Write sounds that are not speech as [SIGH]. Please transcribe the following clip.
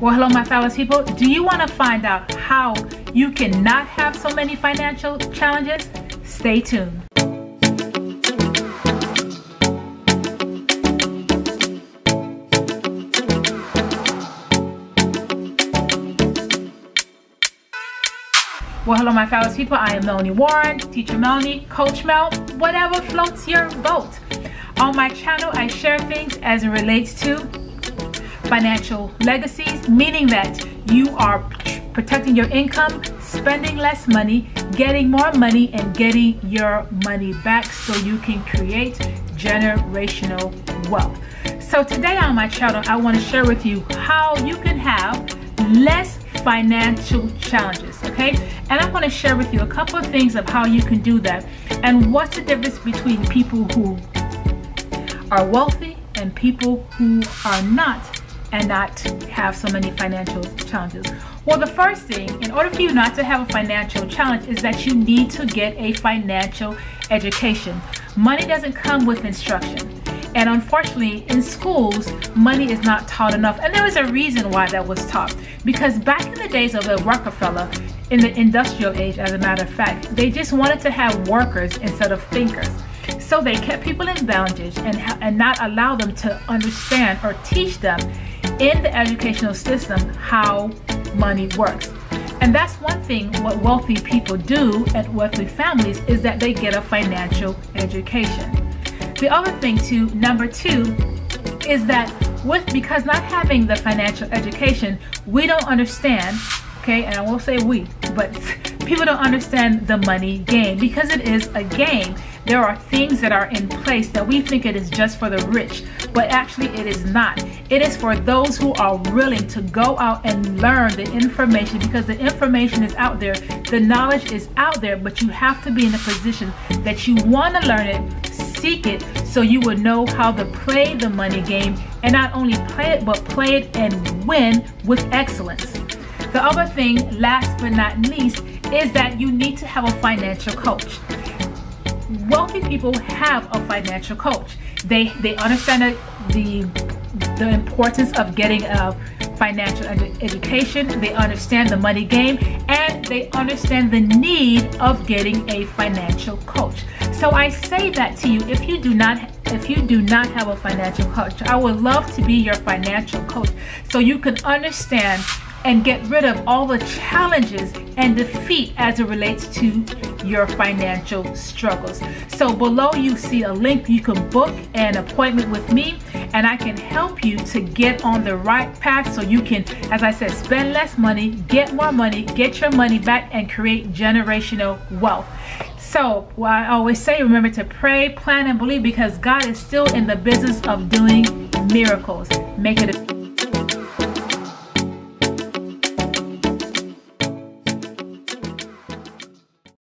Well, hello, my fellow people. Do you want to find out how you cannot have so many financial challenges? Stay tuned. Well, hello, my fellow people. I am Mellonie Warren, Teacher Mellonie, Coach Mel, whatever floats your boat. On my channel, I share things as it relates to financial legacies, meaning that you are protecting your income, spending less money, getting more money, and getting your money back so you can create generational wealth. So today on my channel, I want to share with you how you can have less financial challenges, okay? And I'm going to share with you a couple of things of how you can do that and what's the difference between people who are wealthy and people who are not and not have so many financial challenges? Well, the first thing, in order for you not to have a financial challenge, is that you need to get a financial education. Money doesn't come with instruction. And unfortunately, in schools, money is not taught enough. And there is a reason why that was taught. Because back in the days of the Rockefeller, in the industrial age, as a matter of fact, they just wanted to have workers instead of thinkers. So they kept people in bondage and, and not allow them to understand or teach them in the educational system how money works. And that's one thing what wealthy people do at wealthy families is that they get a financial education. The other thing too, number two, is that with because not having the financial education, we don't understand, okay, and I won't say we, but [LAUGHS] people don't understand the money game because it is a game there are things that are in place that we think it is just for the rich, but actually it is not. It is for those who are willing to go out and learn the information because the information is out there, the knowledge is out there, but you have to be in a position that you want to learn it, seek it, so you will know how to play the money game and not only play it, but play it and win with excellence. The other thing, last but not least, is that you need to have a financial coach wealthy people have a financial coach. They they understand the the importance of getting a financial ed education. They understand the money game and they understand the need of getting a financial coach. So I say that to you if you do not if you do not have a financial coach, I would love to be your financial coach so you can understand and get rid of all the challenges and defeat as it relates to your financial struggles. So below you see a link you can book an appointment with me and I can help you to get on the right path so you can, as I said, spend less money, get more money, get your money back and create generational wealth. So I always say, remember to pray, plan, and believe because God is still in the business of doing miracles. Make it a